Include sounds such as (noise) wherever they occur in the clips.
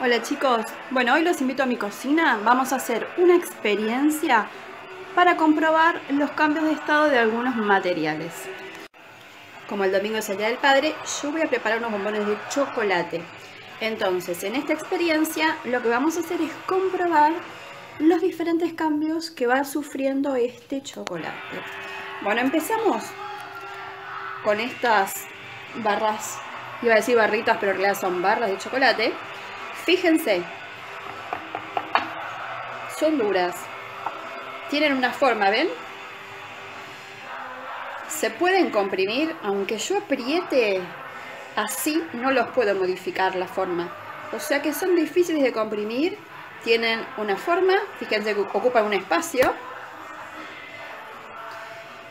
Hola chicos, bueno hoy los invito a mi cocina, vamos a hacer una experiencia para comprobar los cambios de estado de algunos materiales. Como el domingo es el Día del Padre, yo voy a preparar unos bombones de chocolate. Entonces, en esta experiencia lo que vamos a hacer es comprobar los diferentes cambios que va sufriendo este chocolate. Bueno, empezamos con estas barras, iba a decir barritas, pero en realidad son barras de chocolate. Fíjense, son duras, tienen una forma, ¿ven? Se pueden comprimir, aunque yo apriete así, no los puedo modificar la forma. O sea que son difíciles de comprimir, tienen una forma, fíjense que ocupan un espacio.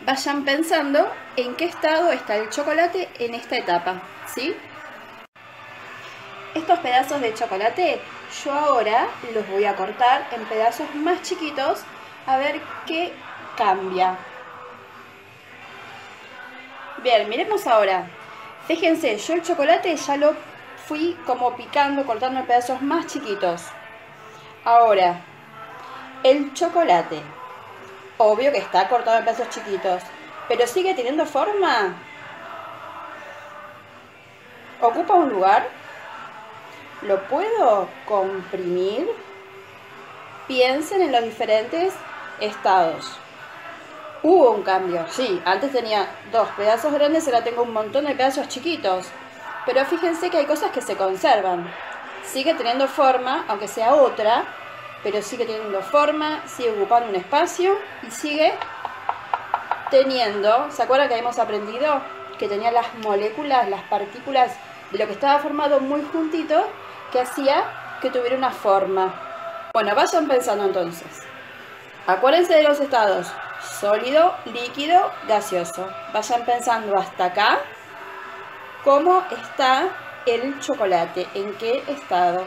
Vayan pensando en qué estado está el chocolate en esta etapa, ¿sí? Estos pedazos de chocolate yo ahora los voy a cortar en pedazos más chiquitos a ver qué cambia. Bien, miremos ahora. Fíjense, yo el chocolate ya lo fui como picando, cortando en pedazos más chiquitos. Ahora, el chocolate. Obvio que está cortado en pedazos chiquitos, pero sigue teniendo forma. Ocupa un lugar ¿Lo puedo comprimir? Piensen en los diferentes estados. Hubo un cambio, sí. Antes tenía dos pedazos grandes, ahora tengo un montón de pedazos chiquitos. Pero fíjense que hay cosas que se conservan. Sigue teniendo forma, aunque sea otra, pero sigue teniendo forma, sigue ocupando un espacio y sigue teniendo, ¿se acuerdan que hemos aprendido? Que tenía las moléculas, las partículas de lo que estaba formado muy juntito que hacía que tuviera una forma. Bueno, vayan pensando entonces. Acuérdense de los estados sólido, líquido, gaseoso. Vayan pensando hasta acá cómo está el chocolate, en qué estado.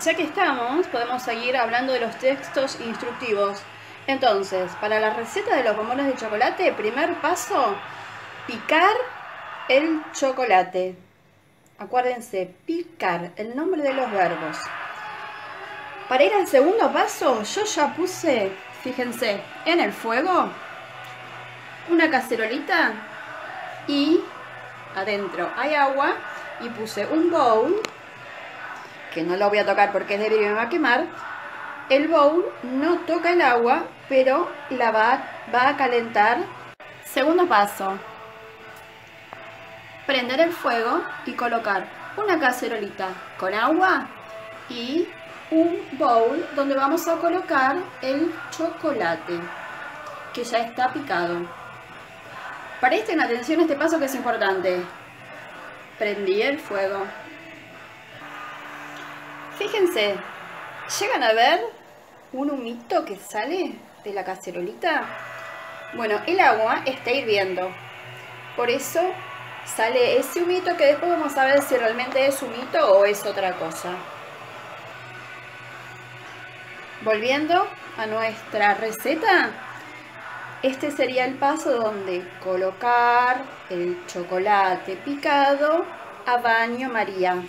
Ya que estamos, podemos seguir hablando de los textos instructivos. Entonces, para la receta de los bombones de chocolate, primer paso, picar el chocolate. Acuérdense, picar, el nombre de los verbos. Para ir al segundo paso, yo ya puse, fíjense, en el fuego una cacerolita y adentro hay agua y puse un bowl, que no lo voy a tocar porque es de y me va a quemar. El bowl no toca el agua, pero la va a calentar. Segundo paso, prender el fuego y colocar una cacerolita con agua y un bowl donde vamos a colocar el chocolate que ya está picado. Presten atención a este paso que es importante. Prendí el fuego. Fíjense, ¿llegan a ver un humito que sale de la cacerolita? Bueno, el agua está hirviendo. Por eso sale ese humito que después vamos a ver si realmente es humito o es otra cosa. Volviendo a nuestra receta, este sería el paso donde colocar el chocolate picado a baño María.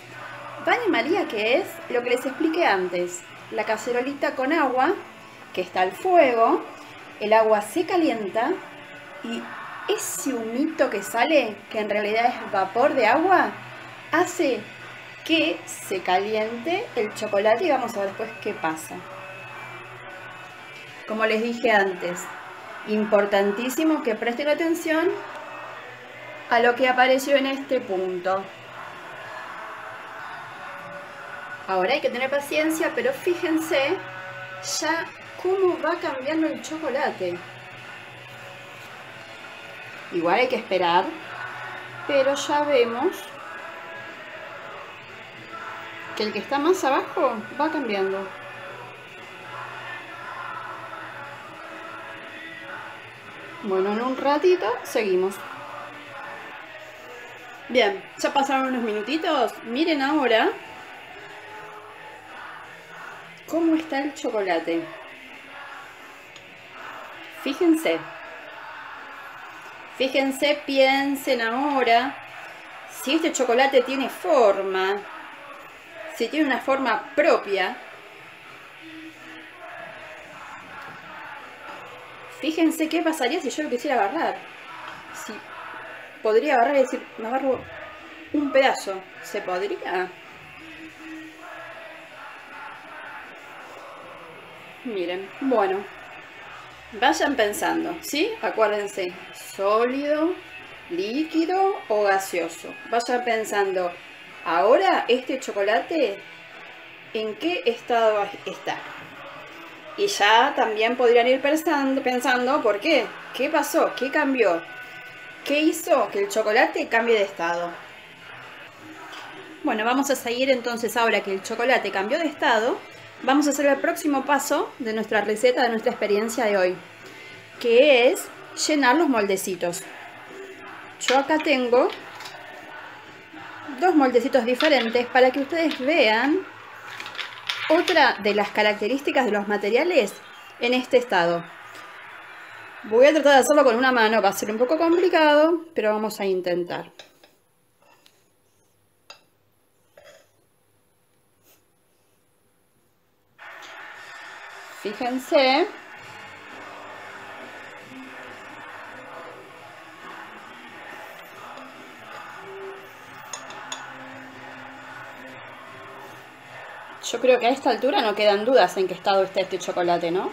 Baño María que es lo que les expliqué antes, la cacerolita con agua que está al fuego, el agua se calienta y ese humito que sale, que en realidad es vapor de agua, hace que se caliente el chocolate y vamos a ver después qué pasa. Como les dije antes, importantísimo que presten atención a lo que apareció en este punto. Ahora hay que tener paciencia, pero fíjense ya cómo va cambiando el chocolate. Igual hay que esperar, pero ya vemos que el que está más abajo va cambiando. Bueno, en un ratito seguimos. Bien, ya pasaron unos minutitos. Miren ahora cómo está el chocolate. Fíjense. Fíjense, piensen ahora si este chocolate tiene forma, si tiene una forma propia, fíjense qué pasaría si yo lo quisiera agarrar. Si podría agarrar y decir, me agarro un pedazo, ¿se podría? Miren, bueno, vayan pensando, ¿sí? Acuérdense, sólido, líquido o gaseoso. Vayan pensando, ahora este chocolate, ¿en qué estado está? Y ya también podrían ir pensando, pensando, ¿por qué? ¿Qué pasó? ¿Qué cambió? ¿Qué hizo que el chocolate cambie de estado? Bueno, vamos a seguir entonces ahora que el chocolate cambió de estado, vamos a hacer el próximo paso de nuestra receta, de nuestra experiencia de hoy, que es llenar los moldecitos. Yo acá tengo dos moldecitos diferentes para que ustedes vean otra de las características de los materiales en este estado. Voy a tratar de hacerlo con una mano, va a ser un poco complicado, pero vamos a intentar. Fíjense Yo creo que a esta altura no quedan dudas en qué estado está este chocolate, ¿no?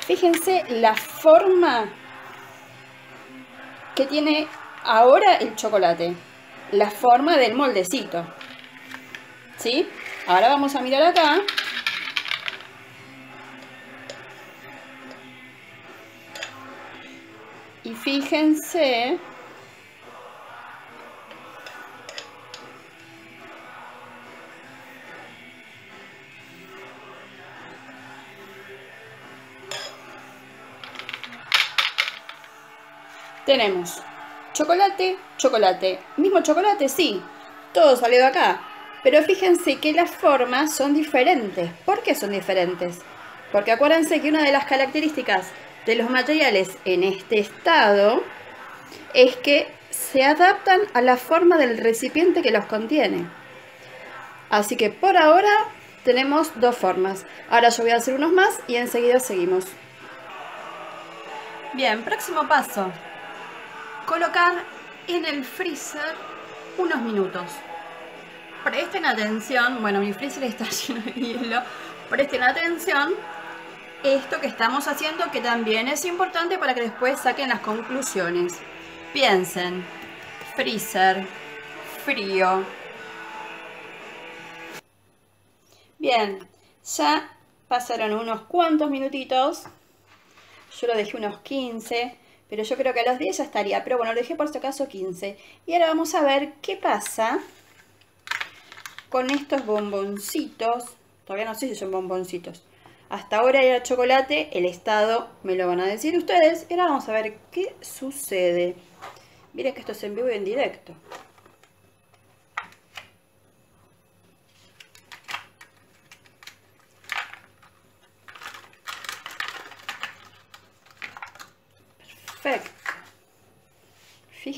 Fíjense la forma que tiene ahora el chocolate. La forma del moldecito. ¿Sí? Ahora vamos a mirar acá. Y fíjense tenemos chocolate, chocolate. Mismo chocolate, sí, todo salió de acá. Pero fíjense que las formas son diferentes. ¿Por qué son diferentes? Porque acuérdense que una de las características de los materiales en este estado es que se adaptan a la forma del recipiente que los contiene. Así que por ahora tenemos dos formas. Ahora yo voy a hacer unos más y enseguida seguimos. Bien, próximo paso colocar en el freezer unos minutos. Presten atención, bueno mi freezer está (laughs) lleno de hielo, presten atención esto que estamos haciendo que también es importante para que después saquen las conclusiones. Piensen, freezer, frío. Bien, ya pasaron unos cuantos minutitos, yo lo dejé unos 15 pero yo creo que a los 10 ya estaría. Pero bueno, lo dejé por si acaso 15. Y ahora vamos a ver qué pasa con estos bomboncitos. Todavía no sé si son bomboncitos. Hasta ahora era chocolate, el estado me lo van a decir ustedes. Y ahora vamos a ver qué sucede. Miren que esto es en vivo y en directo.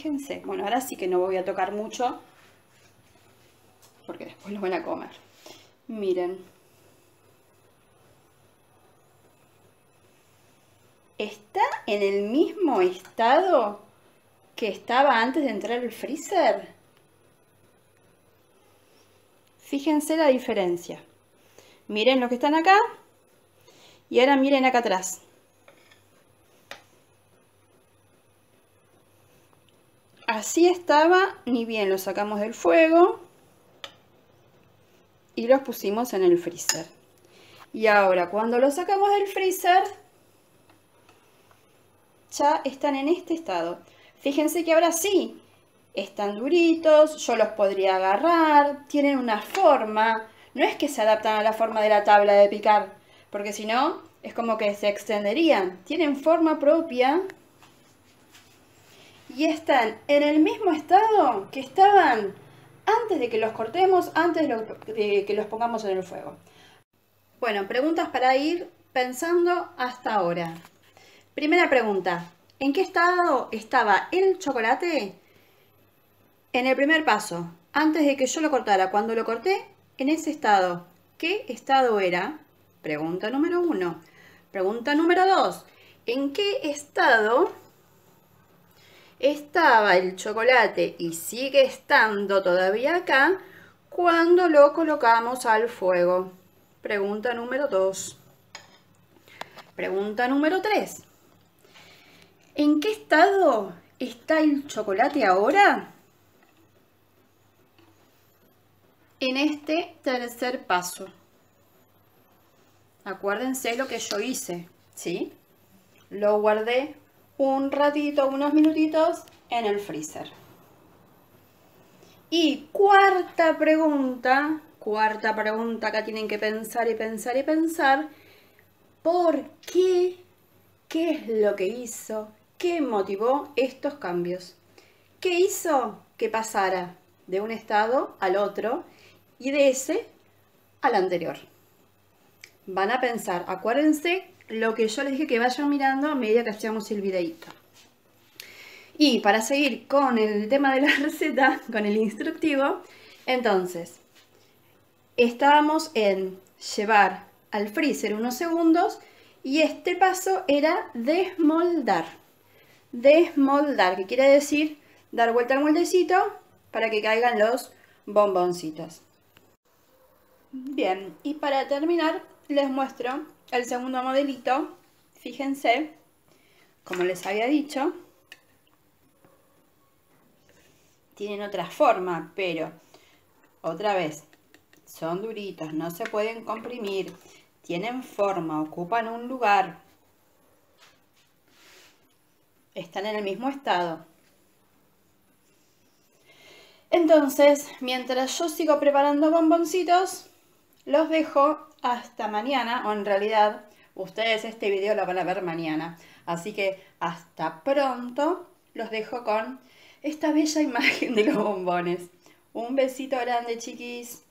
Fíjense, bueno, ahora sí que no voy a tocar mucho porque después lo van a comer. Miren. Está en el mismo estado que estaba antes de entrar al freezer. Fíjense la diferencia. Miren lo que están acá y ahora miren acá atrás. Así estaba, ni bien lo sacamos del fuego y los pusimos en el freezer. Y ahora cuando los sacamos del freezer, ya están en este estado. Fíjense que ahora sí, están duritos, yo los podría agarrar, tienen una forma. No es que se adaptan a la forma de la tabla de picar, porque si no, es como que se extenderían. Tienen forma propia y están en el mismo estado que estaban antes de que los cortemos, antes de que los pongamos en el fuego. Bueno, preguntas para ir pensando hasta ahora. Primera pregunta, ¿En qué estado estaba el chocolate? En el primer paso, antes de que yo lo cortara, cuando lo corté, en ese estado. ¿Qué estado era? Pregunta número uno. Pregunta número dos. ¿En qué estado estaba el chocolate y sigue estando todavía acá cuando lo colocamos al fuego? Pregunta número dos. Pregunta número tres. ¿En qué estado está el chocolate ahora? En este tercer paso. Acuérdense lo que yo hice, ¿sí? Lo guardé un ratito, unos minutitos en el freezer. Y cuarta pregunta, cuarta pregunta que tienen que pensar y pensar y pensar, ¿por qué? ¿Qué es lo que hizo? ¿Qué motivó estos cambios? ¿Qué hizo que pasara de un estado al otro y de ese al anterior? Van a pensar, acuérdense lo que yo les dije que vayan mirando a medida que hacíamos el videito. Y para seguir con el tema de la (laughs) receta, con el instructivo, entonces, estábamos en llevar al freezer unos segundos y este paso era desmoldar. Desmoldar, que quiere decir dar vuelta al moldecito para que caigan los bomboncitos. Bien, y para terminar les muestro el segundo modelito, fíjense, como les había dicho, tienen otra forma, pero otra vez, son duritos, no se pueden comprimir, tienen forma, ocupan un lugar, están en el mismo estado. Entonces, mientras yo sigo preparando bomboncitos, los dejo hasta mañana, o en realidad ustedes este video lo van a ver mañana. Así que hasta pronto, los dejo con esta bella (laughs) imagen de los bombones. Un besito grande chiquis.